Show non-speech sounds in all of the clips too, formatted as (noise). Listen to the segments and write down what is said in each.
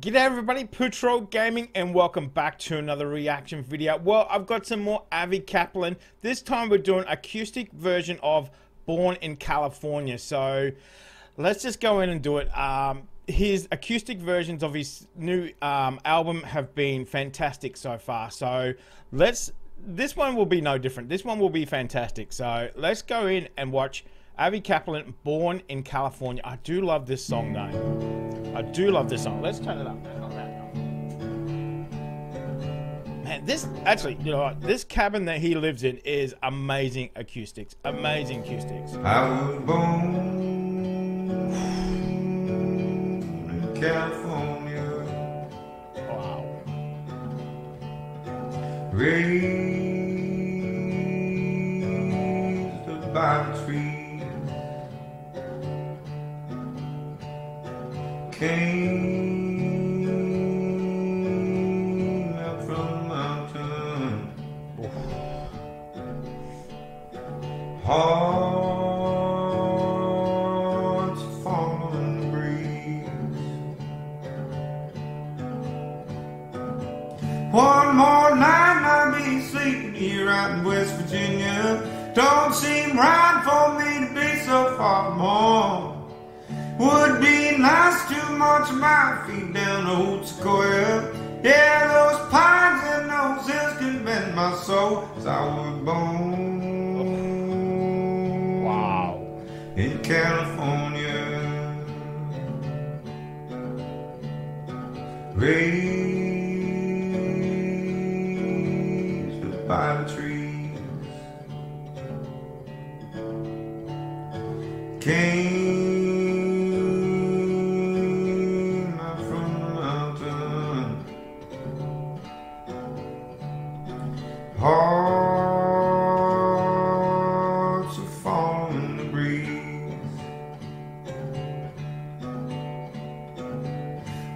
G'day everybody, Patrol Gaming and welcome back to another reaction video. Well, I've got some more Avi Kaplan. This time we're doing acoustic version of Born in California. So let's just go in and do it. Um, his acoustic versions of his new um, album have been fantastic so far. So let's, this one will be no different. This one will be fantastic. So let's go in and watch Avi Kaplan, Born in California. I do love this song though. I do love this song. Let's turn it up. Man, this actually, you know, this cabin that he lives in is amazing acoustics. Amazing acoustics. I was born in California, Wow. raised by the Came up from the mountain. Hearts falling the breeze. One more night I'll be sleeping here out in West Virginia. Don't seem right for me to be so far from home. Would be nice to march my feet down old Sequoia. Yeah, those pines and those hills can bend my soul. 'Cause I was born Wow. in California. Raised by the trees. Came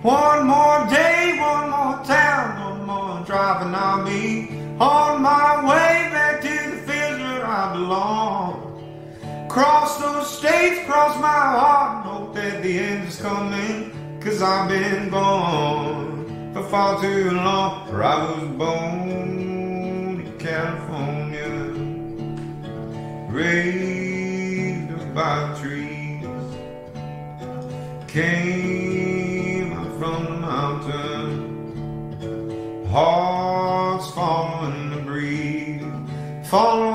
One more day, one more town, one more driving I'll be on my way back to the fields where I belong. Cross those states, cross my heart, hope that the end is coming. Cause I've been gone for far too long. For I was born in California, raised by trees. Came from mountain, hearts following the breeze, following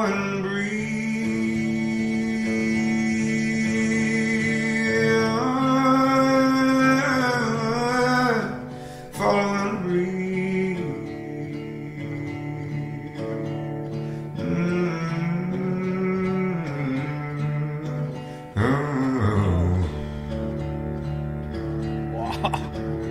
好。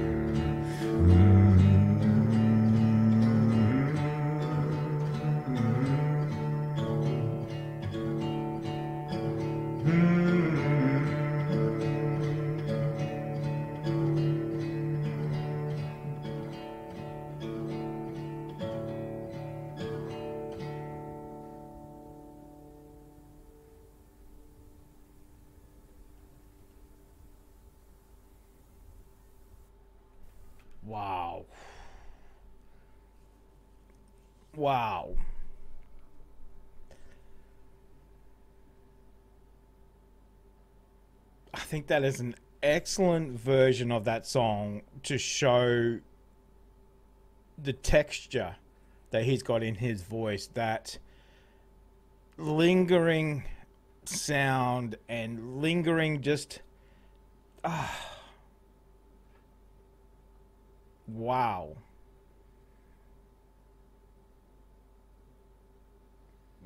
Wow. Wow. I think that is an excellent version of that song to show the texture that he's got in his voice, that lingering sound and lingering just ah, Wow.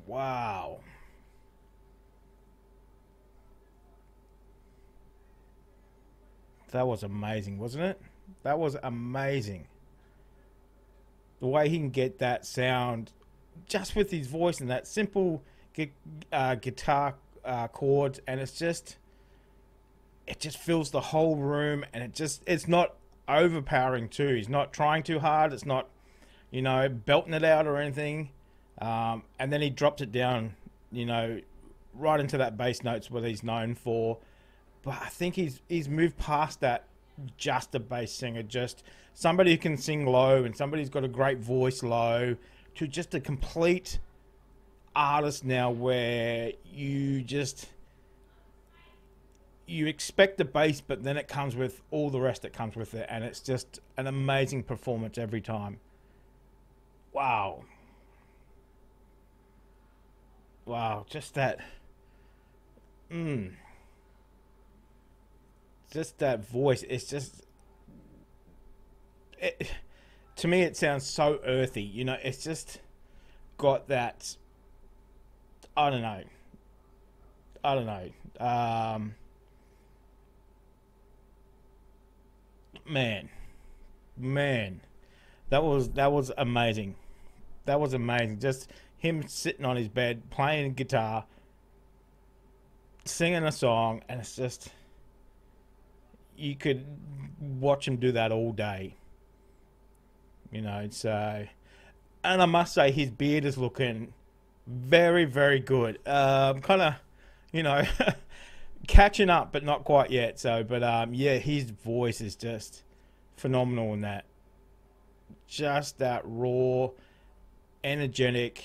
Wow. That was amazing, wasn't it? That was amazing. The way he can get that sound just with his voice and that simple uh, guitar uh, chords, and it's just, it just fills the whole room, and it just, it's not overpowering too. He's not trying too hard. It's not, you know, belting it out or anything. Um, and then he drops it down, you know, right into that bass notes what he's known for. But I think he's he's moved past that just a bass singer, just somebody who can sing low and somebody who's got a great voice low, to just a complete artist now where you just you expect the bass, but then it comes with all the rest that comes with it, and it's just an amazing performance every time. Wow. Wow, just that. Mmm. Just that voice. It's just. It, to me, it sounds so earthy. You know, it's just got that. I don't know. I don't know. Um, man, man, that was that was amazing. That was amazing. Just him sitting on his bed playing guitar, singing a song, and it's just you could watch him do that all day. You know, so and I must say his beard is looking very, very good. Um, kind of, you know, (laughs) catching up, but not quite yet. So, but um, yeah, his voice is just phenomenal in that. Just that raw, energetic,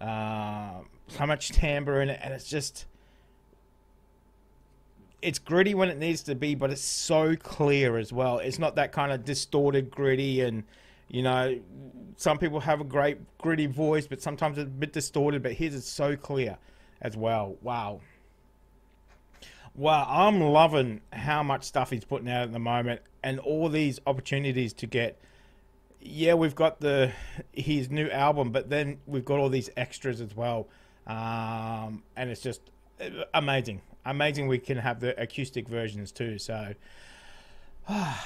uh, so much timbre in it, and it's just. It's gritty when it needs to be, but it's so clear as well. It's not that kind of distorted, gritty, and you know, some people have a great gritty voice, but sometimes it's a bit distorted. But his is so clear as well. Wow. Wow, I'm loving how much stuff he's putting out at the moment and all these opportunities to get yeah, we've got the his new album, but then we've got all these extras as well. Um, and it's just amazing. Amazing we can have the acoustic versions too. So (sighs) I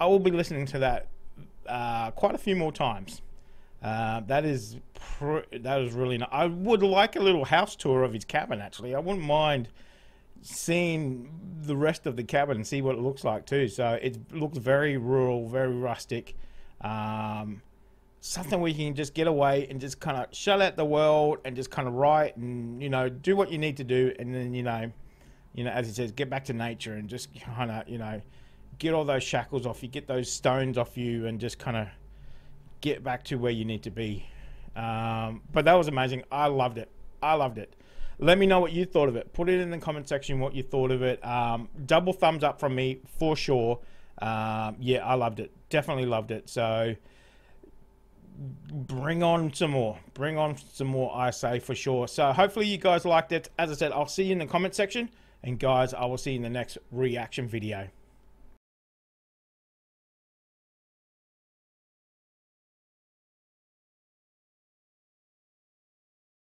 will be listening to that uh, quite a few more times. Uh, that is that is really nice. I would like a little house tour of his cabin. Actually, I wouldn't mind seeing the rest of the cabin and see what it looks like too. So it looks very rural, very rustic. Um, something where you can just get away and just kind of shut out the world and just kind of write and you know do what you need to do, and then you know, you know, as he says, get back to nature and just kind of you know get all those shackles off you, get those stones off you, and just kind of get back to where you need to be. Um, but that was amazing. I loved it. I loved it. Let me know what you thought of it. Put it in the comment section what you thought of it. Um, double thumbs up from me for sure. Um, yeah, I loved it. Definitely loved it. So bring on some more. Bring on some more, I say for sure. So hopefully you guys liked it. As I said, I'll see you in the comment section. And guys, I will see you in the next reaction video.